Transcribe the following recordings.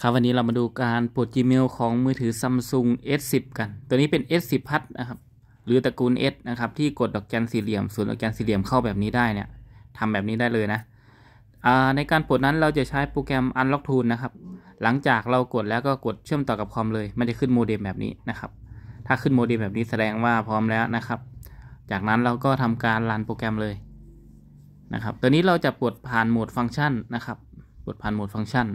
ครับวันนี้เรามาดูการปลด Gmail ของมือถือ Samsung S10 กัน ตัวนี้เป็น S10 พัดนะครับ หรือตระกูล S นะครับ ที่กดดอกจันสี่เหลี่ยมส่วนดอกจันสี่เหลี่ยมเข้าแบบนี้ได้เนี่ยทำแบบนี้ได้เลยนะในการปลดนั้นเราจะใช้โปรแกรม Unlock Tool นะครับ หลังจากเรากดแล้วก็กดเชื่อมต่อกับคอมเลยมันจะขึ้นโมเด็มแบบนี้นะครับ ถ้าขึ้นโมเด็มแบบนี้แสดงว่าพร้อมแล้วนะครับ จากนั้นเราก็ทำการรันโปรแกรมเลยนะครับ ตัวนี้เราจะปลดผ่านโหมดฟังก์ชันนะครับ ปลดผ่านโหมดฟังก์ชัน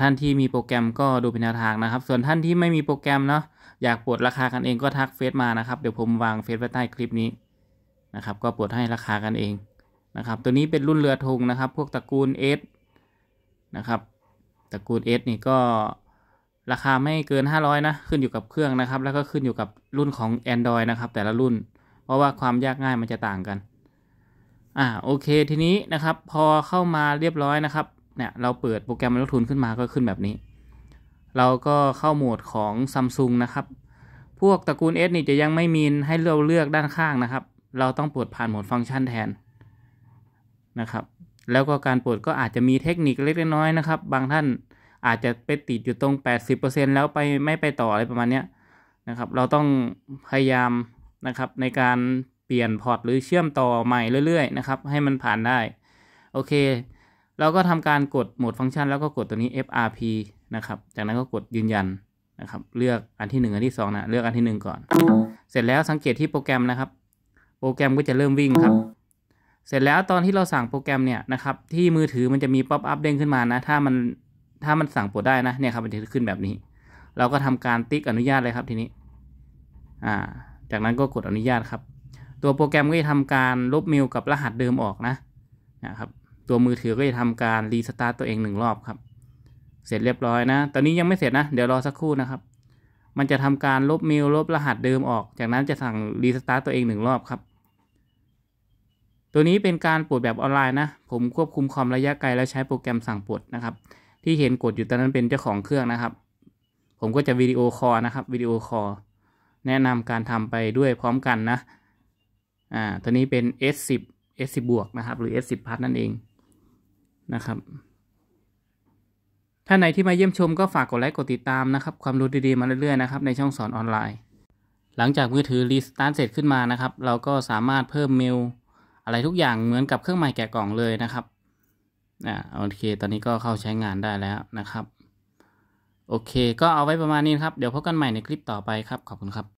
ท่านที่มีโปรแกรมก็ดูเป็นแนวทางนะครับ ส่วนท่านที่ไม่มีโปรแกรมเนาะอยากปวดราคากันเองก็ทักเฟซมานะครับ เดี๋ยวผมวางเฟซไว้ใต้คลิปนี้นะครับ ก็ปวดให้ราคากันเองนะครับ ตัวนี้เป็นรุ่นเรือธงนะครับ พวกตระกูลเอสนะครับ ตระกูลเอสนี่ก็ราคาไม่เกิน 500 นะ ขึ้นอยู่กับเครื่องนะครับ แล้วก็ขึ้นอยู่กับรุ่นของ Android นะครับ แต่ละรุ่น เพราะว่าความยากง่ายมันจะต่างกัน อ่า โอเค ทีนี้นะครับ พอเข้ามาเรียบร้อยนะครับ เนี่ยเราเปิดโปรแกรมลดทุนขึ้นมาก็ขึ้นแบบนี้ เราก็เข้าโหมดของ Samsung นะครับ พวกตระกูล S นี่จะยังไม่มีให้เราเลือกด้านข้างนะครับ เราต้องปลดผ่านโหมดฟังก์ชันแทนนะครับแล้วก็การปลดก็อาจจะมีเทคนิคเล็กน้อยนะครับ บางท่านอาจจะไปติดอยู่ตรง 80%แล้วไปไม่ไปต่ออะไรประมาณนี้นะครับ เราต้องพยายามนะครับในการเปลี่ยนพอร์ตหรือเชื่อมต่อใหม่เรื่อยๆนะครับ ให้มันผ่านได้ โอเค เราก็ทำการกดโหมดฟังก์ชัน แล้วก็กดตัวนี้ FRP นะครับ จากนั้นก็กดยืนยันนะครับ เลือกอันที่ 1 อันที่ 2 นะ เลือกอันที่ 1 ก่อน เสร็จแล้วสังเกตที่โปรแกรมนะครับ โปรแกรมก็จะเริ่มวิ่งครับ เสร็จแล้วตอนที่เราสั่งโปรแกรมเนี่ยนะครับ ที่มือถือมันจะมีป๊อปอัพเด้งขึ้นมานะ ถ้ามันถ้ามันสั่งปลดได้นะเนี่ยครับมันจะขึ้นแบบนี้ เราก็ทำการติ๊กอนุญาตเลยครับทีนี้ อ่า จากนั้นก็กดอนุญาตครับ ตัวโปรแกรมก็จะทำการลบเมลกับรหัสเดิมออกนะนะครับ ตัวมือถือก็จะทำการรีสตาร์ตตัวเองหนึ่งรอบครับ เสร็จเรียบร้อยนะ ตอนนี้ยังไม่เสร็จนะ เดี๋ยวรอสักครู่นะครับ มันจะทำการลบเมลลบรหัสเดิมออก จากนั้นจะสั่งรีสตาร์ตตัวเองหนึ่งรอบครับ ตัวนี้เป็นการปลดแบบออนไลน์นะ ผมควบคุมคอมระยะไกลแล้วใช้โปรแกรมสั่งปลดนะครับ ที่เห็นกดอยู่ตอนนั้นเป็นเจ้าของเครื่องนะครับ ผมก็จะวิดีโอคอลนะครับวิดีโอคอลแนะนำการทำไปด้วยพร้อมกันนะ อ่า ตัวนี้เป็น S10 S10 บวกนะครับ หรือ S10 พัทนั่นเอง นะครับถ้าไหนที่มาเยี่ยมชมก็ฝากกดไลค์กดติดตามนะครับ ความรู้ดีๆมาเรื่อยๆนะครับในช่องสอนออนไลน์ หลังจากมือถือรีสตาร์ทเสร็จขึ้นมานะครับ เราก็สามารถเพิ่มเมลอะไรทุกอย่างเหมือนกับเครื่องหมายแกะกล่องเลยนะครับอ่าโอเค ตอนนี้ก็เข้าใช้งานได้แล้วนะครับ โอเค ก็เอาไว้ประมาณนี้ครับ เดี๋ยวพบกันใหม่ในคลิปต่อไปครับ ขอบคุณครับ